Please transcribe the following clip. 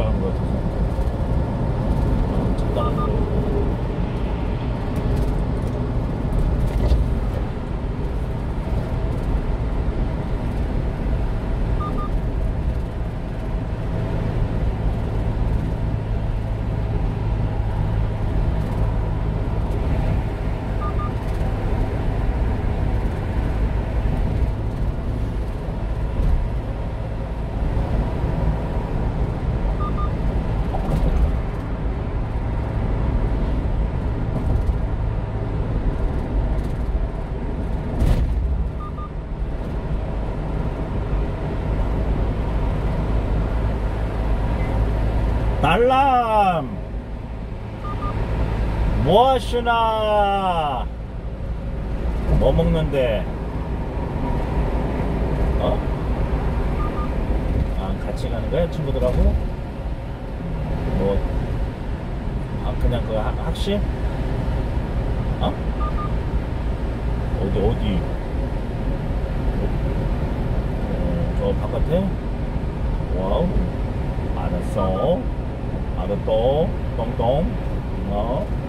сам в этом. 날람! 뭐 하시나? 뭐 먹는데? 어? 아 같이 가는 거야 친구들하고? 뭐 아, 그냥 그 학- 학시? 어? 어디 어디? 어, 저 바깥에? 와우 알았어 알았어 똥똥 어